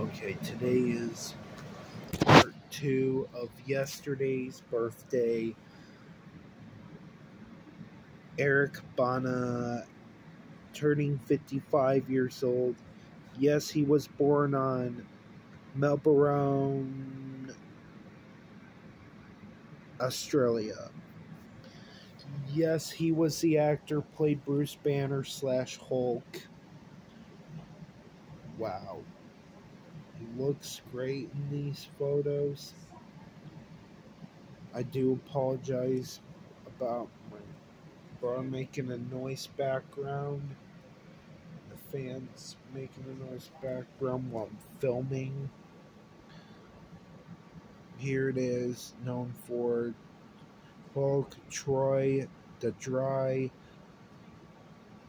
Okay, today is part two of yesterday's birthday. Eric Bana turning 55 years old. Yes, he was born on Melbourne, Australia. Yes, he was the actor, played Bruce Banner slash Hulk. Wow. Looks great in these photos. I do apologize about my bra making a noise background. The fans making a noise background while I'm filming. Here it is, known for Hulk, Troy, The Dry,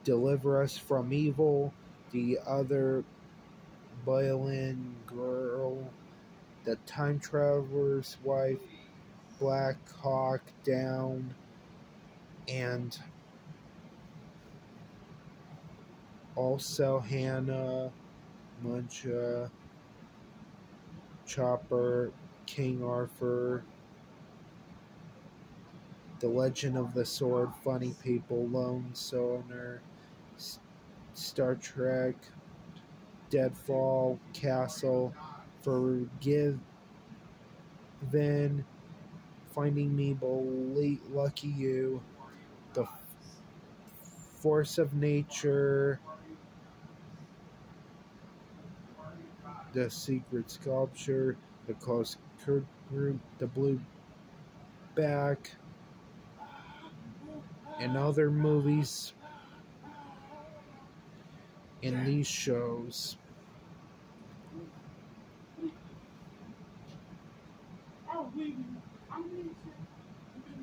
Deliver Us from Evil, the other Boleyn girl, the time traveler's wife, Black Hawk Down, and also Hanna, Munich, Chopper, King Arthur, The Legend of the Sword, Funny People, Lone Survivor, Star Trek, Deadfall, Castle, Forgiven, Finding Nemo, Lucky You, The Force of Nature, The Secret Scripture, The Close Group, The Blue Back, and other movies in these shows.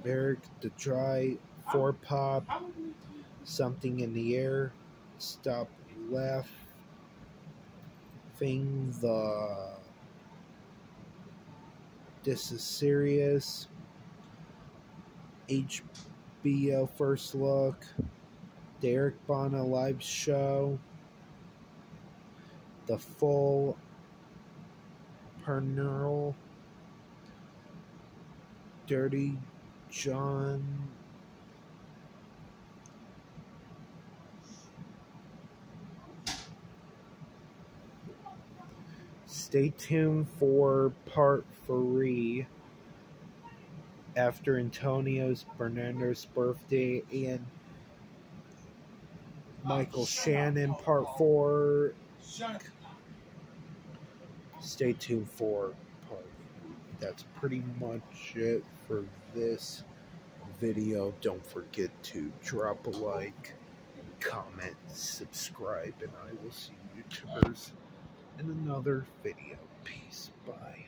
Eric the Dry, Four Pop, Something in the Air, Stop Laugh, Thing the This is Serious, HBO First Look, Derek Bana Live Show, The Full Pernell, Dirty John Stay tuned for part three after Antonio's Banderas's birthday and Michael Shannon part four. Stay tuned for part. That's pretty much it for this video. Don't forget to drop a like, comment, subscribe, and I will see you YouTubers in another video. Peace. Bye.